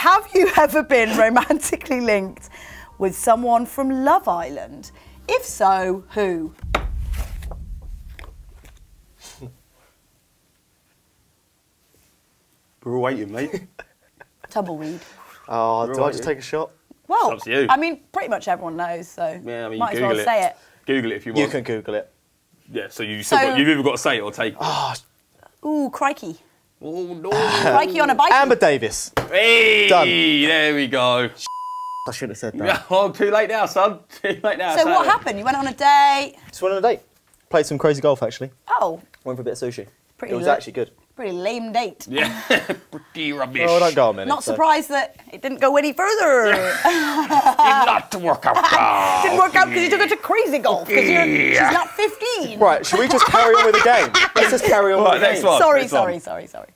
have you ever been romantically linked with someone from Love Island? If so, who? We're all waiting, mate. Tumbleweed. Oh, do I Right, just take a shot? Well, up to you. I mean, pretty much everyone knows, so Yeah, I mean, might as Google well it. say it. Google it if you want. You can Google it. Yeah, so you still So- got, you've either got to say it or take it. Oh, Ooh, crikey. Oh, no. Crikey on a bike. Amber Davis. hey, Done. there we go. I should have said that. Yeah, oh, too late now, son. Too late now. So what Saturday. happened? You went on a date. Just went on a date. Played some crazy golf actually. Oh, Went for a bit of sushi. Pretty it was actually good. pretty lame date. Yeah, pretty rubbish. Oh, don't go a minute. Not so- surprised that it didn't go any further. Did not work out. didn't work out because you took her to crazy golf because she's not 15. Right, should we just carry on with the game? Let's just carry on Right, with the next game. one. Sorry, Next one. sorry, sorry, sorry.